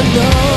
alone.